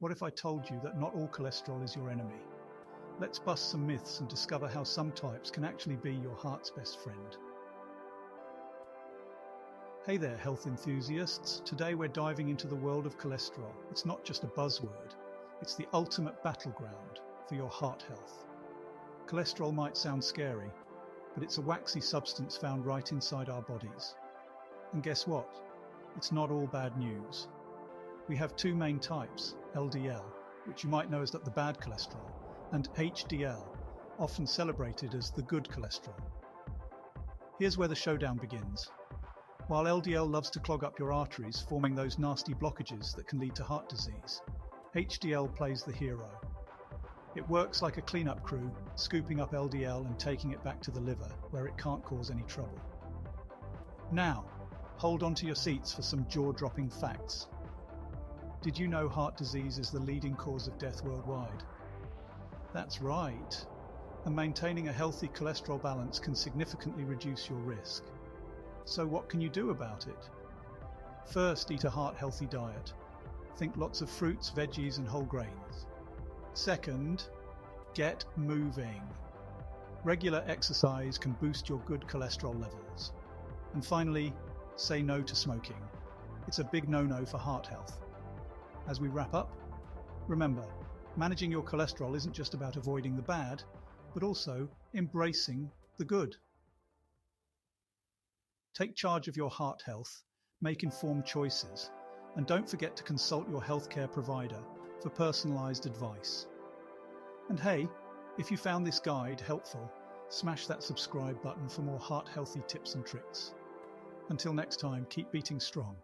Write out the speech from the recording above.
What if I told you that not all cholesterol is your enemy? Let's bust some myths and discover how some types can actually be your heart's best friend. Hey there, health enthusiasts. Today we're diving into the world of cholesterol. It's not just a buzzword, it's the ultimate battleground for your heart health. Cholesterol might sound scary, but it's a waxy substance found right inside our bodies. And guess what? It's not all bad news. We have two main types LDL, which you might know as the bad cholesterol, and HDL, often celebrated as the good cholesterol. Here's where the showdown begins. While LDL loves to clog up your arteries, forming those nasty blockages that can lead to heart disease, HDL plays the hero. It works like a cleanup crew, scooping up LDL and taking it back to the liver, where it can't cause any trouble. Now, hold on to your seats for some jaw dropping facts. Did you know heart disease is the leading cause of death worldwide? That's right. And maintaining a healthy cholesterol balance can significantly reduce your risk. So, what can you do about it? First, eat a heart healthy diet. Think lots of fruits, veggies, and whole grains. Second, get moving. Regular exercise can boost your good cholesterol levels. And finally, say no to smoking. It's a big no no for heart health. As we wrap up, remember, managing your cholesterol isn't just about avoiding the bad, but also embracing the good. Take charge of your heart health, make informed choices, and don't forget to consult your healthcare provider for personalised advice. And hey, if you found this guide helpful, smash that subscribe button for more heart healthy tips and tricks. Until next time, keep beating strong.